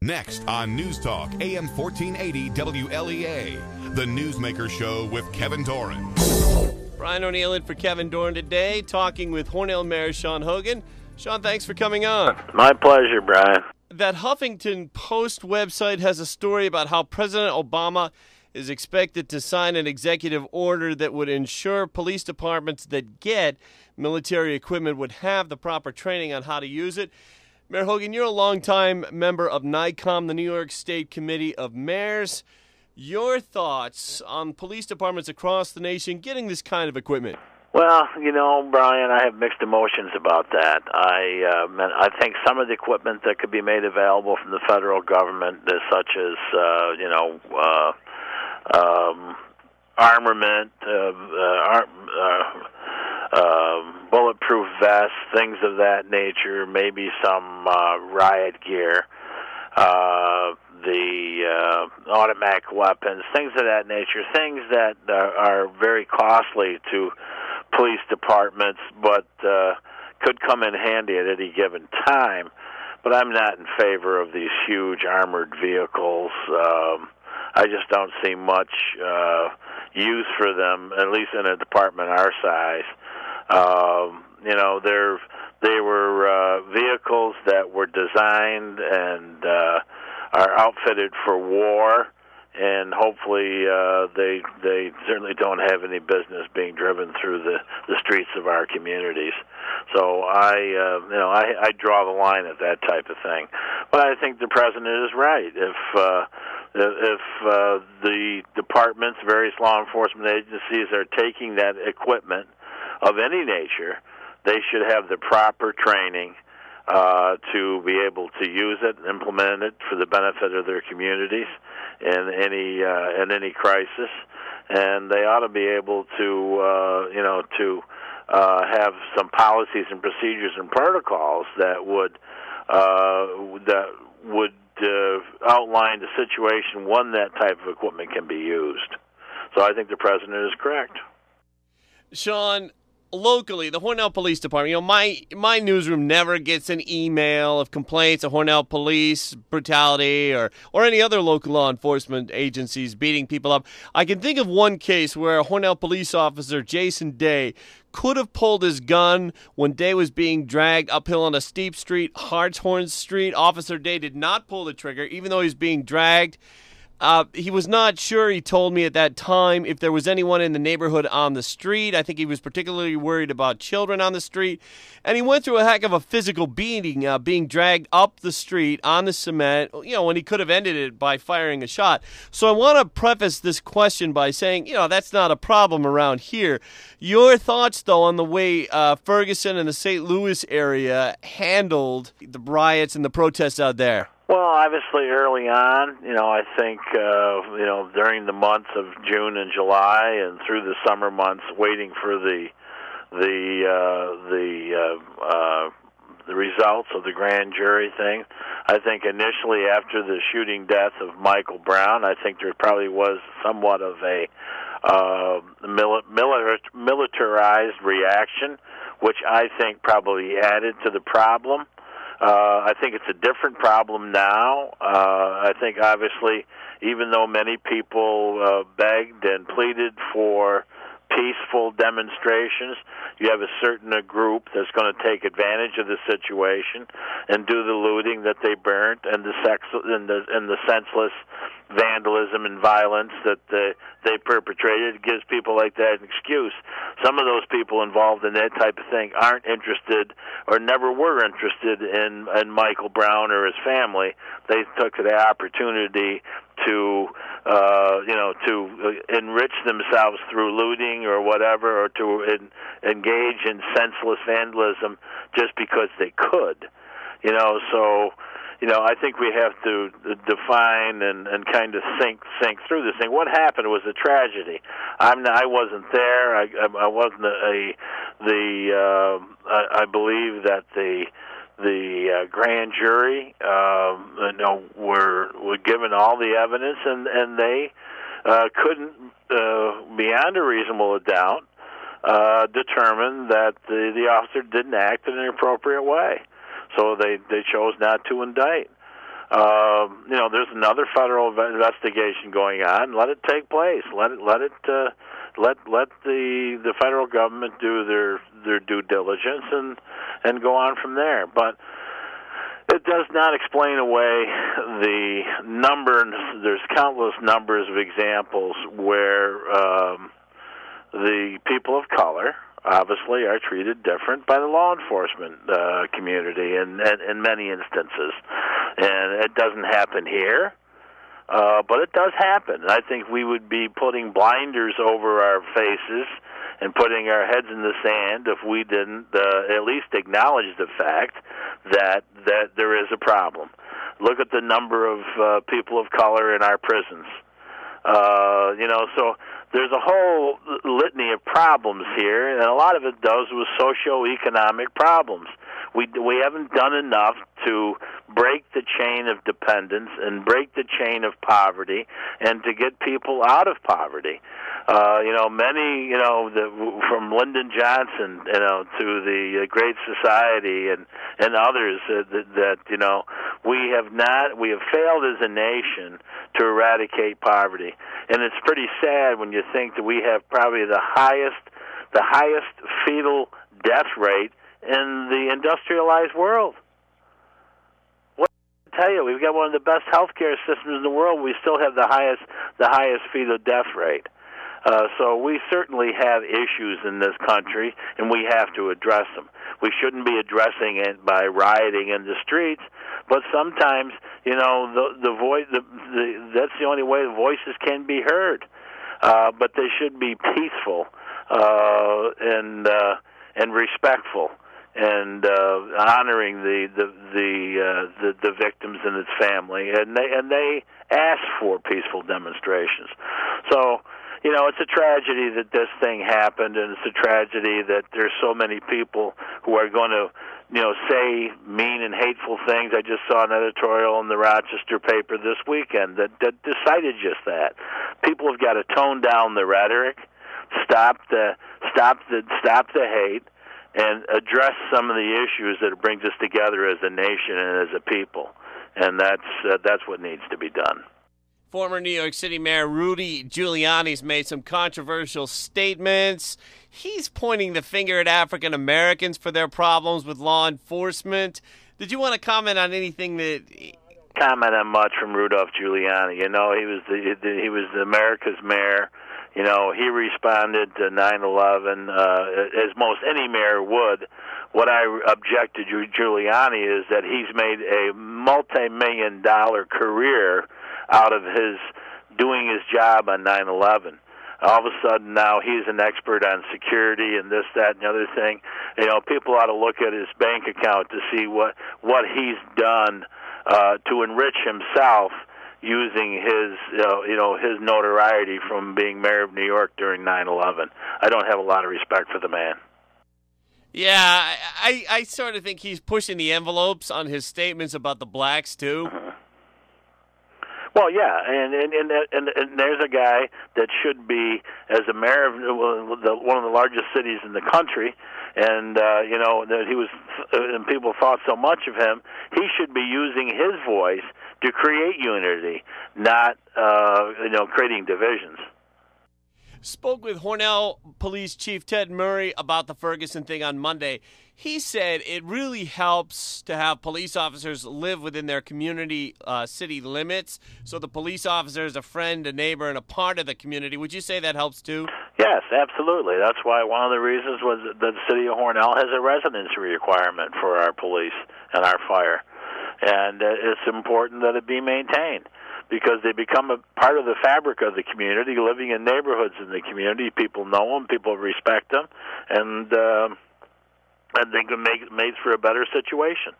Next on News Talk, AM 1480 WLEA, the Newsmaker Show with Kevin Doran. Brian O'Neill in for Kevin Doran today, talking with Hornell Mayor Sean Hogan. Sean, thanks for coming on. My pleasure, Brian. That Huffington Post website has a story about how President Obama is expected to sign an executive order that would ensure police departments that get military equipment would have the proper training on how to use it. Mayor Hogan, you're a longtime member of NYCOM, the New York State Committee of Mayors. Your thoughts on police departments across the nation getting this kind of equipment? Well, you know, Brian, I have mixed emotions about that. I uh, I think some of the equipment that could be made available from the federal government, such as uh, you know, uh, um, armament, uh, uh, uh, um, bulletproof vests, things of that nature, maybe some uh, riot gear, uh, the uh, automatic weapons, things of that nature, things that uh, are very costly to police departments, but uh, could come in handy at any given time. But I'm not in favor of these huge armored vehicles. Um, I just don't see much uh, use for them, at least in a department our size. Um, you know, they're they were uh, vehicles that were designed and uh, are outfitted for war, and hopefully uh, they they certainly don't have any business being driven through the the streets of our communities. So I uh, you know I, I draw the line at that type of thing. But I think the president is right. If uh, if uh, the departments, various law enforcement agencies are taking that equipment of any nature, they should have the proper training uh, to be able to use it and implement it for the benefit of their communities in any uh, in any crisis, and they ought to be able to uh, you know to uh, have some policies and procedures and protocols that would uh, that would uh, outline the situation when that type of equipment can be used. So I think the president is correct. Sean, locally, the Hornell Police Department, you know, my my newsroom never gets an email of complaints of Hornell police brutality or or any other local law enforcement agencies beating people up. I can think of one case where a Hornell police officer, Jason Day, could have pulled his gun when Day was being dragged uphill on a steep street, Hartshorn Street. Officer Day did not pull the trigger, even though he's being dragged. Uh, he was not sure, he told me at that time, if there was anyone in the neighborhood on the street. I think he was particularly worried about children on the street. And he went through a heck of a physical beating, uh, being dragged up the street on the cement, you know, when he could have ended it by firing a shot. So I want to preface this question by saying, you know, that's not a problem around here. Your thoughts, though, on the way uh, Ferguson and the St. Louis area handled the riots and the protests out there? Well, obviously, early on, you know, I think, uh, you know, during the months of June and July, and through the summer months, waiting for the the uh, the uh, uh, the results of the grand jury thing. I think initially, after the shooting death of Michael Brown, I think there probably was somewhat of a uh, mil- militarized reaction, which I think probably added to the problem. Uh, I think it's a different problem now. Uh, I think obviously, even though many people uh, begged and pleaded for peaceful demonstrations, you have a certain a group that's going to take advantage of the situation and do the looting that they burnt and the sex and the and the senseless vandalism and violence that they, they perpetrated it gives people like that an excuse. Some of those people involved in that type of thing aren't interested or never were interested in, in Michael Brown or his family. They took the opportunity to uh, you know to enrich themselves through looting or whatever, or to in, engage in senseless vandalism just because they could. You know, so you know, I think we have to define and and kind of think think through this thing. What happened was a tragedy. I'm I wasn't there. I I wasn't a the uh, I, I believe that the the uh, grand jury um, you know were were given all the evidence and and they uh, couldn't uh, beyond a reasonable doubt uh, determine that the the officer didn't act in an appropriate way so they they chose not to indict. uh, you know, there's another federal investigation going on. Let it take place. Let it let it uh, let let the the federal government do their their due diligence and and go on from there. But it does not explain away the number. There's countless numbers of examples where um, the people of color obviously are treated different by the law enforcement uh, community in, in in many instances, and it doesn't happen here. Uh, but it does happen. And I think we would be putting blinders over our faces and putting our heads in the sand if we didn't uh, at least acknowledge the fact that that there is a problem. Look at the number of uh, people of color in our prisons. Uh, you know, so there's a whole litany of problems here, and a lot of it does with socio-economic problems. We we haven't done enough to break the chain of dependence and break the chain of poverty, and to get people out of poverty. Uh, you know, many, you know, the, from Lyndon Johnson, you know, to the Great Society and and others that, that you know we have not we have failed as a nation to eradicate poverty, and it's pretty sad when you think that we have probably the highest the highest fetal death rate in the industrialized world. What I tell you, we've got one of the best healthcare systems in the world. We still have the highest the highest fetal death rate. Uh, so we certainly have issues in this country, and we have to address them. We shouldn't be addressing it by rioting in the streets, but sometimes, you know, the the voice, the, the that's the only way voices can be heard. Uh, but they should be peaceful uh, and uh, and respectful and uh, honoring the the the, uh, the the victims and its family, and they and they ask for peaceful demonstrations. So you know, it's a tragedy that this thing happened, and it's a tragedy that there's so many people who are going to, you know, say mean and hateful things. I just saw an editorial in the Rochester paper this weekend that that decided just that. People have got to tone down the rhetoric, stop the stop the stop the hate, and address some of the issues that brings us together as a nation and as a people. And that's uh, that's what needs to be done. Former New York City Mayor Rudy Giuliani's made some controversial statements. He's pointing the finger at African Americans for their problems with law enforcement. Did you want to comment on anything that comment on much from Rudolph Giuliani? You know, he was the, he was the America's mayor. You know, he responded to 9/11 uh, as most any mayor would. What I object to Giuliani is that he's made a multi-million dollar career out of his doing his job on 9/11. All of a sudden now he's an expert on security and this, that, and the other thing. You know, people ought to look at his bank account to see what what he's done uh, to enrich himself using his you know, you know his notoriety from being mayor of New York during 9/11. I don't have a lot of respect for the man. Yeah, I I sort of think he's pushing the envelopes on his statements about the blacks too. Uh-huh. Well, yeah, and and, and and and there's a guy that should be as a mayor of one of the largest cities in the country, and uh, you know that he was, and people thought so much of him. He should be using his voice to create unity, not uh, you know creating divisions spoke with Hornell Police Chief Ted Murray about the Ferguson thing on Monday. He said it really helps to have police officers live within their community uh, city limits. So the police officer is a friend, a neighbor, and a part of the community. Would you say that helps too? Yes, absolutely. That's why one of the reasons was that the city of Hornell has a residency requirement for our police and our fire. And uh, it's important that it be maintained because they become a part of the fabric of the community, living in neighborhoods in the community. People know them, people respect them, and uh, and they can make made for a better situation.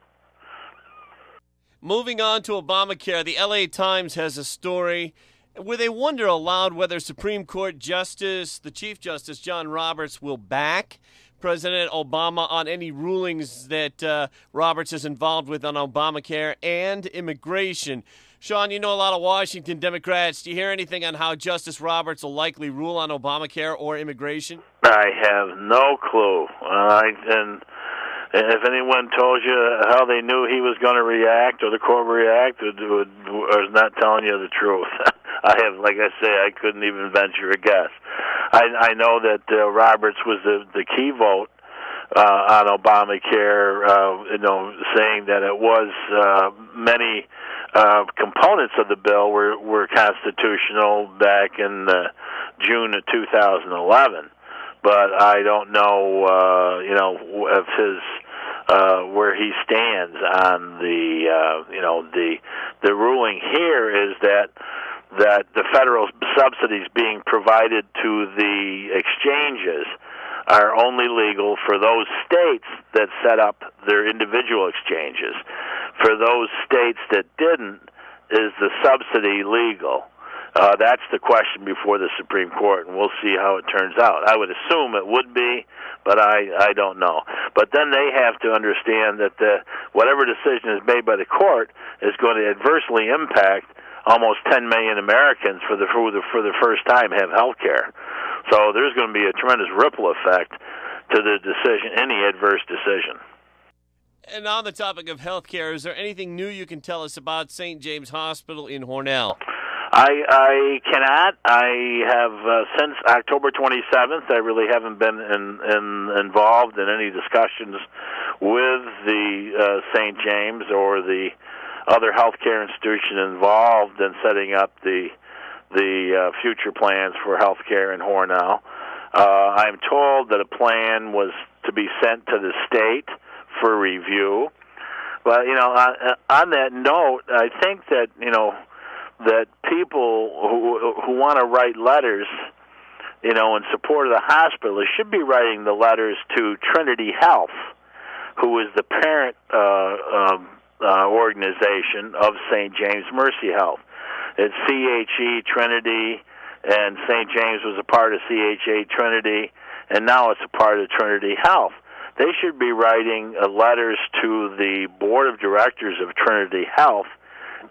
Moving on to Obamacare, the LA Times has a story where they wonder aloud whether Supreme Court Justice, the Chief Justice John Roberts, will back President Obama on any rulings that uh, Roberts is involved with on Obamacare and immigration. Sean, you know a lot of Washington Democrats. Do you hear anything on how Justice Roberts will likely rule on Obamacare or immigration? I have no clue. And if anyone told you how they knew he was going to react or the court would react, would, would, was not telling you the truth. I have, like I say, I couldn't even venture a guess. I, I know that uh, Roberts was the the key vote uh, on Obamacare, uh, you know, saying that it was uh, many uh, components of the bill were were constitutional back in uh, June of 2011 but I don't know, uh, you know, if his uh, where he stands on the, uh, you know, the the ruling here is that that the federal subsidies being provided to the exchanges are only legal for those states that set up their individual exchanges. For those states that didn't, is the subsidy legal? Uh, that's the question before the Supreme Court, and we'll see how it turns out. I would assume it would be, but I I don't know. But then they have to understand that the whatever decision is made by the court is going to adversely impact almost 10 million Americans for the for the for the first time have health care. So there's going to be a tremendous ripple effect to the decision, any adverse decision. And on the topic of healthcare, is there anything new you can tell us about St. James Hospital in Hornell? I I cannot. I have uh, since October 27th. I really haven't been in, in, involved in any discussions with the uh, St. James or the other healthcare institution involved in setting up the the uh, future plans for healthcare in Hornell. Uh, I'm told that a plan was to be sent to the state for review. But you know, on, on that note, I think that you know that people who who want to write letters, you know, in support of the hospital, should be writing the letters to Trinity Health, who is the parent uh, um, uh, organization of St. James Mercy Health. It's CHE Trinity, and St. James was a part of CHA Trinity, and now it's a part of Trinity Health. They should be writing uh, letters to the board of directors of Trinity Health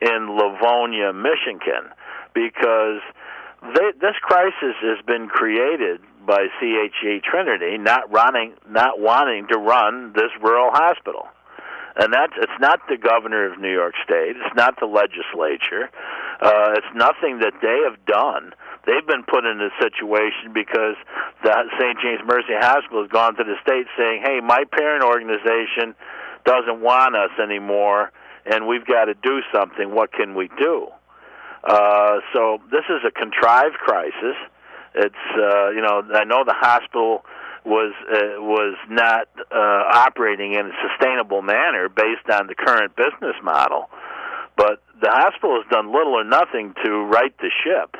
in Livonia, Michigan, because they, this crisis has been created by CHE Trinity not running, not wanting to run this rural hospital, and that's it's not the governor of New York State, it's not the legislature, uh, it's nothing that they have done. They've been put in this situation because the St. James Mercy Hospital has gone to the state saying, "Hey, my parent organization doesn't want us anymore." and we've got to do something. What can we do? Uh, so this is a contrived crisis. It's uh, you know I know the hospital was uh, was not uh, operating in a sustainable manner based on the current business model, but the hospital has done little or nothing to right the ship.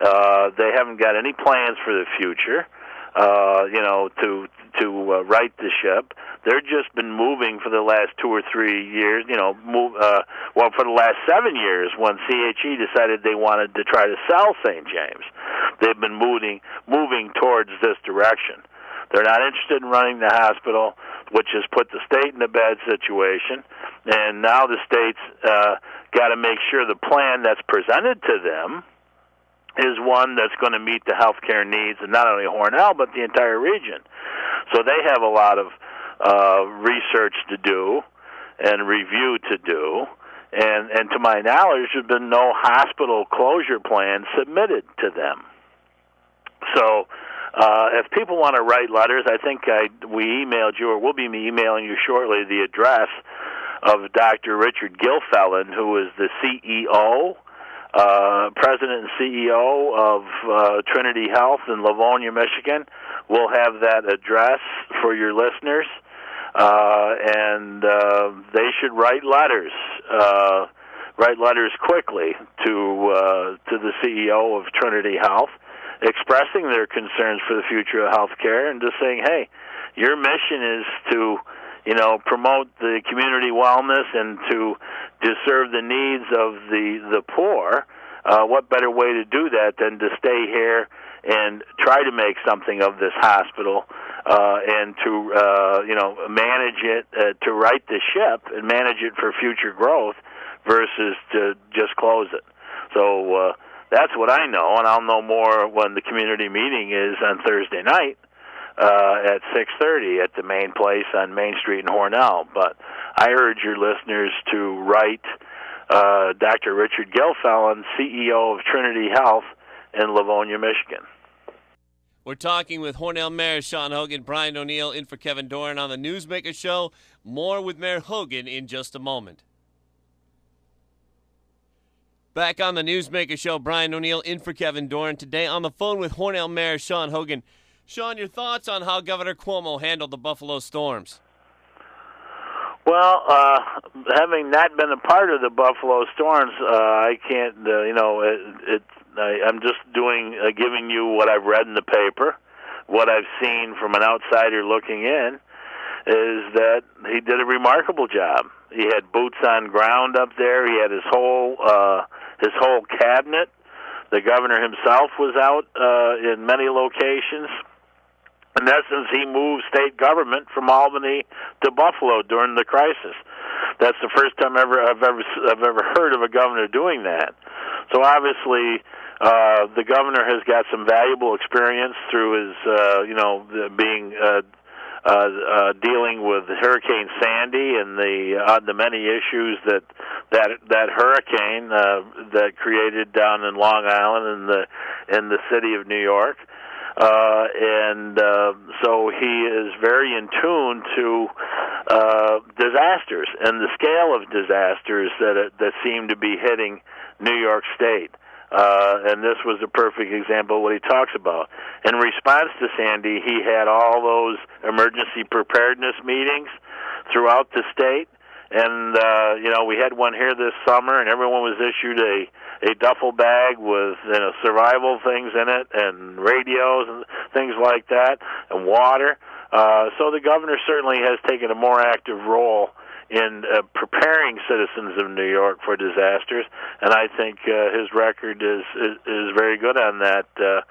Uh, they haven't got any plans for the future. Uh, you know, to to uh, right the ship. They've just been moving for the last two or three years. You know, move uh, well for the last seven years when CHE decided they wanted to try to sell St. James. They've been moving moving towards this direction. They're not interested in running the hospital, which has put the state in a bad situation. And now the state's uh, got to make sure the plan that's presented to them is one that's going to meet the healthcare needs of not only Hornell but the entire region. So they have a lot of uh, research to do and review to do. And, and to my knowledge, there's been no hospital closure plan submitted to them. So, uh, if people want to write letters, I think I, we emailed you, or we'll be emailing you shortly, the address of Dr. Richard Gilfillan, who is the CEO, uh, President and CEO of uh, Trinity Health in Livonia, Michigan. We'll have that address for your listeners, uh, and uh, they should write letters. Uh, write letters quickly to uh, to the CEO of Trinity Health, expressing their concerns for the future of healthcare, and just saying, "Hey, your mission is to." You know, promote the community wellness and to to serve the needs of the the poor. Uh, what better way to do that than to stay here and try to make something of this hospital uh, and to uh, you know manage it uh, to right the ship and manage it for future growth versus to just close it. So uh, that's what I know, and I'll know more when the community meeting is on Thursday night. Uh, at 6:30 at the main place on Main Street in Hornell. But I urge your listeners to write uh, Dr. Richard Gilfillan, CEO of Trinity Health in Livonia, Michigan. We're talking with Hornell Mayor Sean Hogan, Brian O'Neill in for Kevin Doran on the Newsmaker Show. More with Mayor Hogan in just a moment. Back on the Newsmaker Show, Brian O'Neill in for Kevin Doran. Today on the phone with Hornell Mayor Sean Hogan. Sean, your thoughts on how Governor Cuomo handled the Buffalo Storms? Well, uh, having not been a part of the Buffalo Storms, uh, I can't. Uh, you know, it, it I, I'm just doing, uh, giving you what I've read in the paper, what I've seen from an outsider looking in, is that he did a remarkable job. He had boots on ground up there. He had his whole uh, his whole cabinet. The governor himself was out uh, in many locations. In essence, he moved state government from Albany to Buffalo during the crisis. That's the first time ever I've ever I've ever heard of a governor doing that. So obviously, uh, the governor has got some valuable experience through his, uh, you know, being uh, uh, uh, dealing with Hurricane Sandy and the uh, the many issues that that that hurricane uh, that created down in Long Island in the in the city of New York and uh, so he is very in tune to uh, disasters and the scale of disasters that uh, that seem to be hitting New York State. Uh, and this was a perfect example of what he talks about. In response to Sandy, he had all those emergency preparedness meetings throughout the state and uh, you know we had one here this summer, and everyone was issued a a duffel bag with you know survival things in it, and radios and things like that, and water. Uh, so the governor certainly has taken a more active role in uh, preparing citizens of New York for disasters, and I think uh, his record is, is is very good on that uh,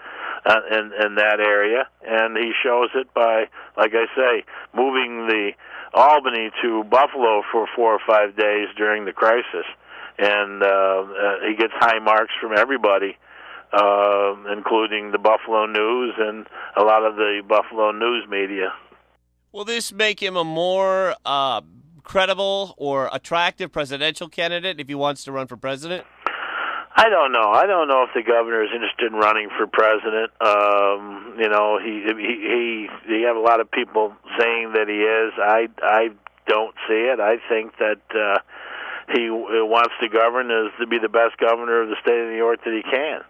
uh, in in that area, and he shows it by, like I say, moving the Albany to Buffalo for four or five days during the crisis, and uh, uh, he gets high marks from everybody, uh, including the Buffalo News and a lot of the Buffalo news media. Will this make him a more uh, credible or attractive presidential candidate if he wants to run for president? I don't know. I don't know if the governor is interested in running for president. Um, you know, he he he he have a lot of people saying that he is. I I don't see it. I think that uh he wants to govern is to be the best governor of the state of New York that he can.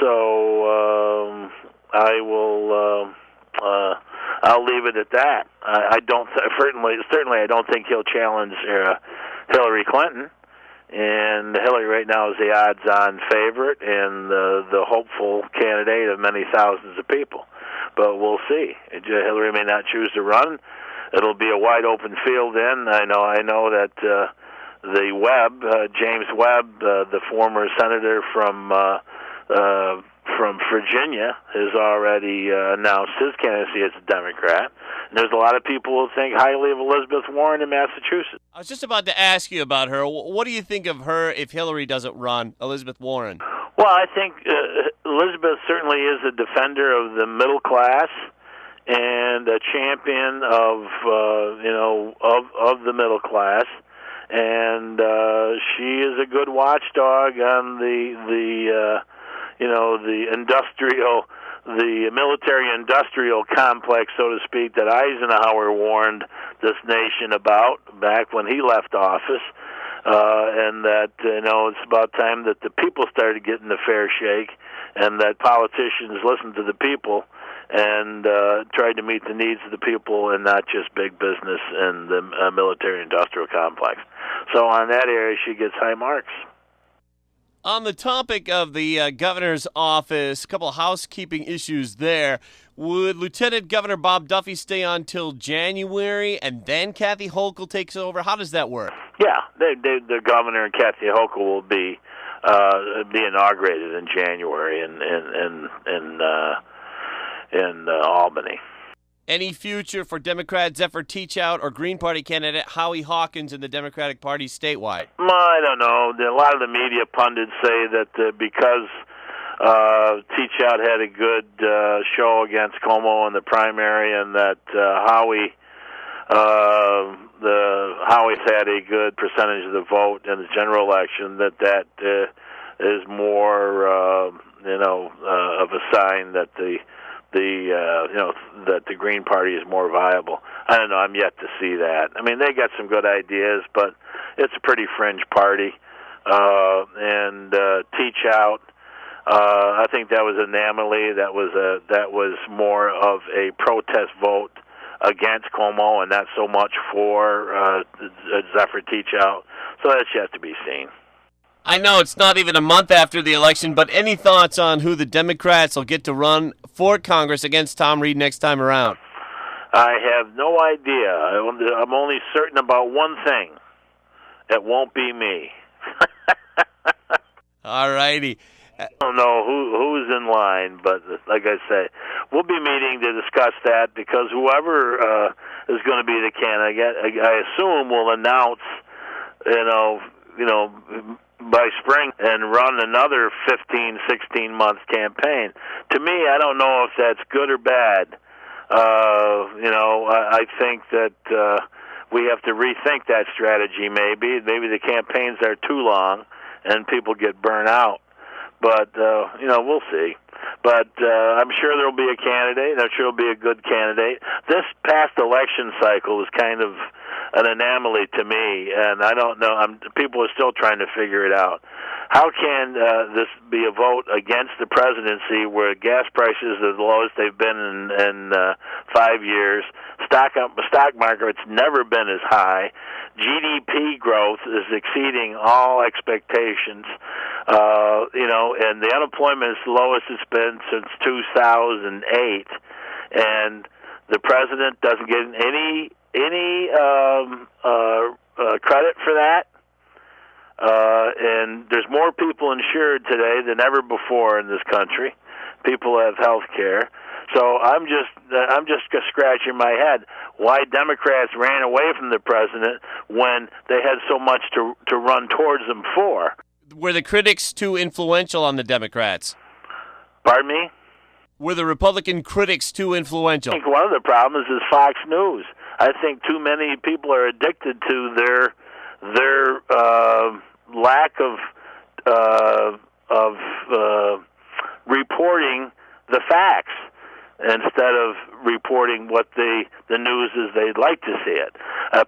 So um I will uh uh I'll leave it at that. I, I don't certainly certainly I don't think he'll challenge uh, Hillary Clinton and Hillary right now is the odds-on favorite and the the hopeful candidate of many thousands of people. But we'll see. Hillary may not choose to run. It'll be a wide open field. Then I know I know that uh, the Webb, uh, James Webb, uh, the former senator from uh, uh, from Virginia, has already uh, announced his candidacy as a Democrat. And there's a lot of people who think highly of Elizabeth Warren in Massachusetts. I was just about to ask you about her. What do you think of her if Hillary doesn't run, Elizabeth Warren? Well, I think uh, Elizabeth certainly is a defender of the middle class and a champion of uh, you know of of the middle class, and uh, she is a good watchdog on the the uh, you know the industrial the military industrial complex, so to speak, that Eisenhower warned this nation about back when he left office. Uh, and that you know it's about time that the people started getting a fair shake, and that politicians listened to the people and uh, tried to meet the needs of the people and not just big business and the uh, military industrial complex. So on that area, she gets high marks. On the topic of the uh, governor's office, a couple of housekeeping issues there. Would Lieutenant Governor Bob Duffy stay on till January and then Kathy Hochul takes over? How does that work? Yeah, they, they, the governor and Kathy Hochul will be uh, be inaugurated in January and in in in, uh, in uh, Albany. Any future for Democrat Zephyr Teachout or Green Party candidate Howie Hawkins in the Democratic Party statewide? I don't know. A lot of the media pundits say that uh, because uh, Teachout had a good uh, show against Cuomo in the primary, and that uh, Howie, uh, the Howie's had a good percentage of the vote in the general election. That that uh, is more, uh, you know, uh, of a sign that the the uh, you know that the Green Party is more viable. I don't know. I'm yet to see that. I mean, they got some good ideas, but it's a pretty fringe party. Uh, and uh, Teachout, uh, I think that was an anomaly. That was a that was more of a protest vote against Cuomo, and not so much for uh, Zephyr Teachout. So that's yet to be seen. I know it's not even a month after the election, but any thoughts on who the Democrats will get to run for Congress against Tom Reed next time around? I have no idea. I'm only certain about one thing. It won't be me. All righty. I don't know who who's in line, but like I say, we'll be meeting to discuss that because whoever uh, is going to be the candidate, I, I assume, will announce, you know, you know, by spring and run another 15, 16 month campaign. To me, I don't know if that's good or bad. Uh, you know, I, I think that uh, we have to rethink that strategy. Maybe, maybe the campaigns are too long and people get burnt out. But uh, you know, we'll see. But uh, I'm sure there'll be a candidate. I'm sure there'll be a good candidate. This past election cycle was kind of an anomaly to me, and I don't know. I'm, people are still trying to figure it out. How can uh, this be a vote against the presidency where gas prices are the lowest they've been in, in uh, five years? Stock stock market's never been as high. GDP growth is exceeding all expectations. Uh, you know, and the unemployment is the lowest it's been since 2008, and the president doesn't get any any um, uh, uh, credit for that. Uh, and there's more people insured today than ever before in this country. People have health care. So I'm just I'm just scratching my head why Democrats ran away from the president when they had so much to to run towards them for. Were the critics too influential on the Democrats? Pardon me? Were the Republican critics too influential? I think one of the problems is Fox News. I think too many people are addicted to their their uh, lack of uh, of uh, reporting the facts instead of reporting what the the news is they'd like to see it. A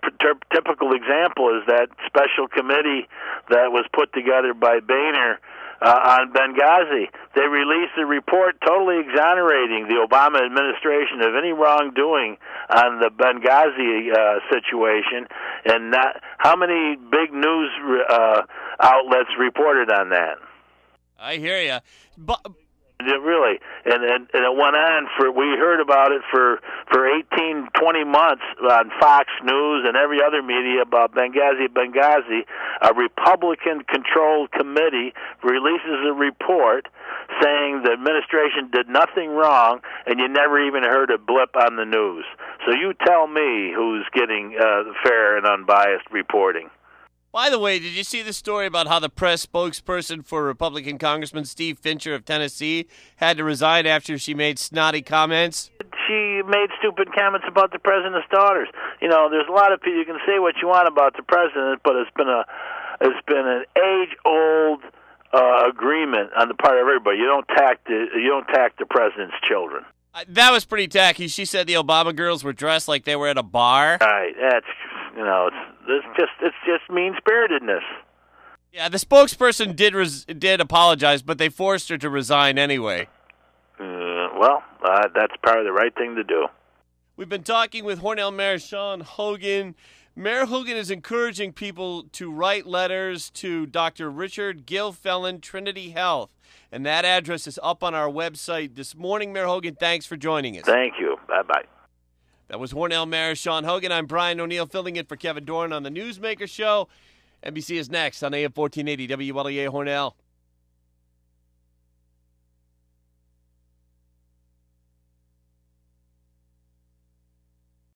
typical example is that special committee that was put together by Boehner uh, on Benghazi. They released a report totally exonerating the Obama administration of any wrongdoing on the Benghazi uh, situation, and not, how many big news uh, outlets reported on that? I hear you, but really. And, and and it went on for we heard about it for for 18 20 months on Fox News and every other media about Benghazi Benghazi. A republican controlled committee releases a report saying the administration did nothing wrong and you never even heard a blip on the news. So you tell me who's getting uh, fair and unbiased reporting by the way, did you see the story about how the press spokesperson for Republican Congressman Steve Fincher of Tennessee had to resign after she made snotty comments? She made stupid comments about the president's daughters. You know, there's a lot of people. You can say what you want about the president, but it's been a it's been an age-old uh, agreement on the part of everybody. You don't tack the you don't tack the president's children. Uh, that was pretty tacky. She said the Obama girls were dressed like they were at a bar. Right. That's you know, it's, it's just it's just mean spiritedness. Yeah, the spokesperson did res- did apologize, but they forced her to resign anyway. Uh, well, uh, that's probably the right thing to do. We've been talking with Hornell Mayor Sean Hogan. Mayor Hogan is encouraging people to write letters to Dr. Richard Gilfillan, Trinity Health. And that address is up on our website this morning. Mayor Hogan, thanks for joining us. Thank you. Bye bye. That was Hornell Mayor Sean Hogan. I'm Brian O'Neill filling in for Kevin Doran on the Newsmaker Show. NBC is next on AM 1480 WLEA Hornell.